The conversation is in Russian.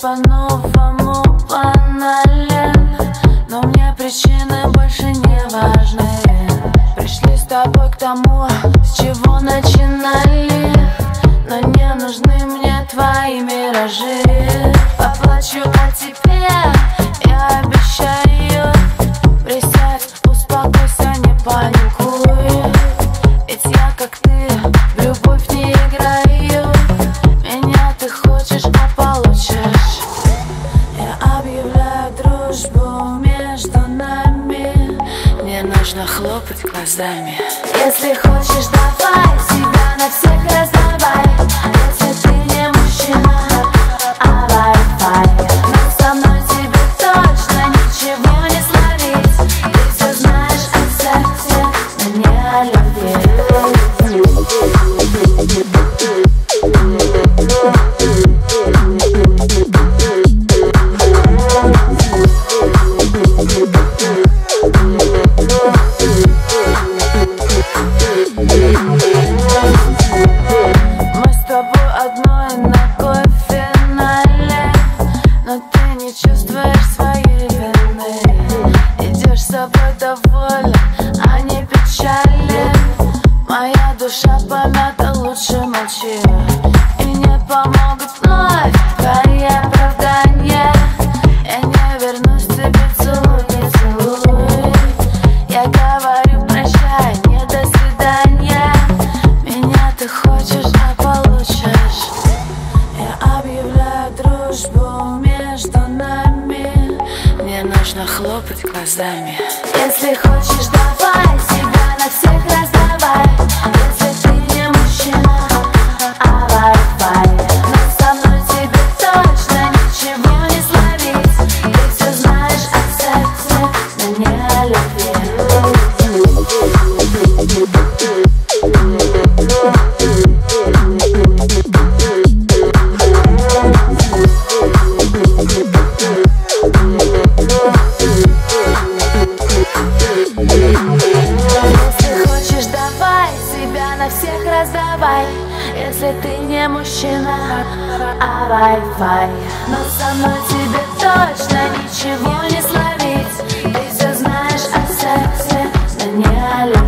по-новому банален Не нужно хлопать глазами. Если хочешь, давай себя на всех раздавай Собой доволен, а не печален. Моя душа помята, лучше молчи. И не помогут вновь Нужно хлопать глазами. Если хочешь, давай себя на всех раздавай. Если ты не мужчина, а Wi-Fi Но со мной тебе точно ничего не словить. Ты все знаешь о сексе, но не о любви на всех раздавай. Если ты не мужчина, а Wi-Fi Но со мной тебе точно ничего не словить. Ты все знаешь о сексе, но не о любви